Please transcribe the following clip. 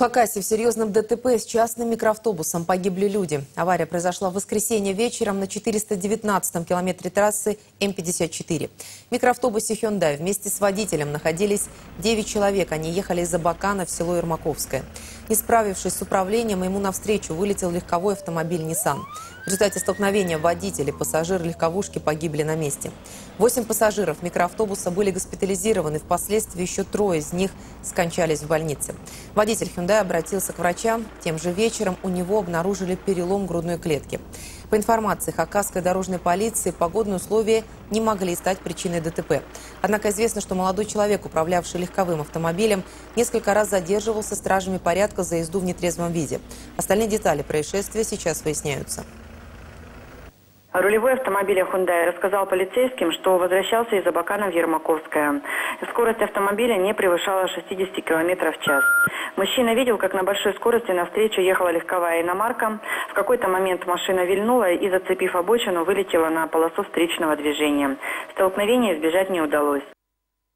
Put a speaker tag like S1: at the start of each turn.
S1: Хакасии в серьезном ДТП с частным микроавтобусом погибли люди. Авария произошла в воскресенье вечером на 419-м километре трассы М-54. В микроавтобусе Hyundai вместе с водителем находились 9 человек. Они ехали из Абакана в село Ермаковское. Не справившись с управлением, ему навстречу вылетел легковой автомобиль Nissan. В результате столкновения водитель и пассажир легковушки погибли на месте. Восемь пассажиров микроавтобуса были госпитализированы. Впоследствии еще трое из них скончались в больнице. Водитель Hyundai обратился к врачам. Тем же вечером у него обнаружили перелом грудной клетки. По информации Хакасской дорожной полиции, погодные условия не могли стать причиной ДТП. Однако известно, что молодой человек, управлявший легковым автомобилем, несколько раз задерживался стражами порядка за езду в нетрезвом виде. Остальные детали происшествия сейчас выясняются.
S2: Рулевой автомобиля Hyundai рассказал полицейским, что возвращался из Абакана в Ермаковское. Скорость автомобиля не превышала 60 км в час. Мужчина видел, как на большой скорости навстречу ехала легковая иномарка. В какой-то момент машина вильнула и, зацепив обочину, вылетела на полосу встречного движения. Столкновения избежать не удалось.